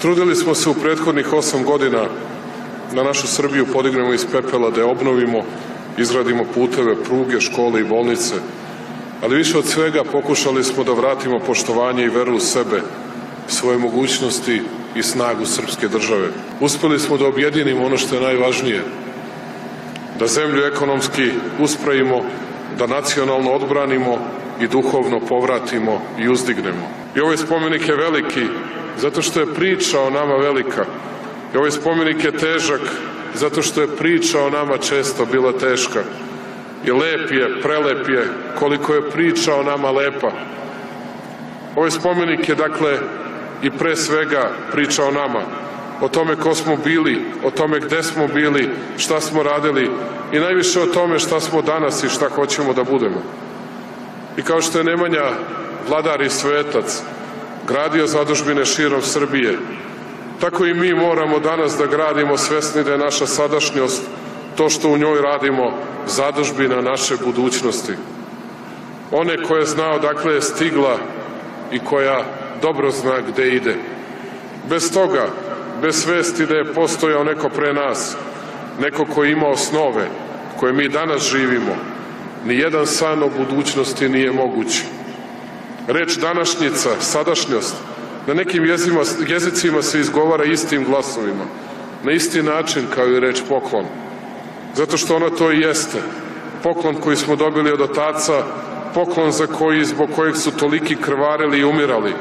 Trudili smo se u prethodnih osam godina da našu Srbiju podignemo iz pepela, da je obnovimo, izgradimo puteve, pruge, škole i bolnice, ali više od svega pokušali smo da vratimo poštovanje i veru u sebe, svoje mogućnosti i snagu srpske države. Uspeli smo da objedinimo ono što je najvažnije, da zemlju ekonomski uspravimo, da nacionalno odbranimo i duhovno povratimo i uzdignemo. I ovaj spomenik je veliki zato što je priča o nama velika. I ovaj spomenik je težak zato što je priča o nama često bila teška. I lep je, prelep je, koliko je priča o nama lepa. Ovaj spomenik je dakle i pre svega priča o nama, o tome ko smo bili, o tome gde smo bili, šta smo radili i najviše o tome šta smo danas i šta hoćemo da budemo. I kao što je Nemanja vladar i svetac gradio zadužbine širom Srbije, tako i mi moramo danas da gradimo svesni da je naša sadašnjost to što u njoj radimo zadužbina naše budućnosti. One koje zna odakle je stigla i koja dobro zna gde ide. Bez toga, bez svesti da je postojao neko pre nas, neko ko je imao snove koje mi danas živimo, ni jedan san o budućnosti nije mogući. Reč današnjica, sadašnjost, na nekim jezima, jezicima se izgovara istim glasovima, na isti način kao i reč poklon. Zato što ona to i jeste. Poklon koji smo dobili od otaca, poklon za koji, zbog kojeg su toliki krvarili i umirali,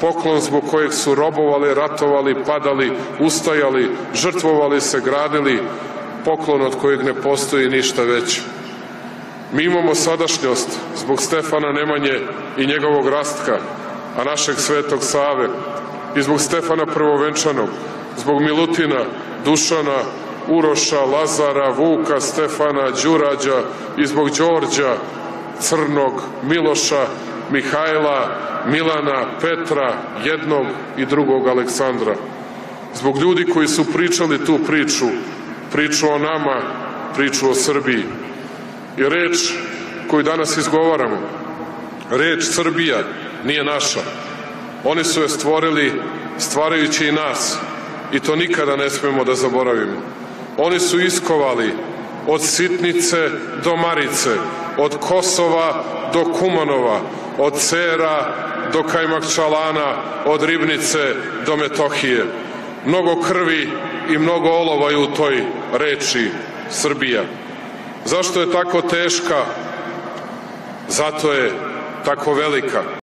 poklon zbog kojeg su robovali, ratovali, padali, ustajali, žrtvovali se, gradili, poklon od kojeg ne postoji ništa veće. Mi imamo sadašnjost zbog Stefana Nemanje i njegovog rastka, a našeg svetog Save, i zbog Stefana Prvovenčanog, zbog Milutina, Dušana, Uroša, Lazara, Vuka, Stefana, Đurađa i zbog Đorđa, Crnog, Miloša, Mihajla, Milana, Petra, jednog i drugog Aleksandra. Zbog ljudi koji su pričali tu priču, priču o nama, priču o Srbiji. I reč koju danas izgovaramo, reč Srbija nije naša. Oni su je stvorili stvarajući i nas i to nikada ne smemo da zaboravimo. Oni su iskovali od Sitnice do Marice, od Kosova do Kumanova, od Cera do Kajmakčalana, od Ribnice do Metohije. Mnogo krvi i mnogo olova je u toj reči Srbija. Zašto je tako teška? Zato je tako velika.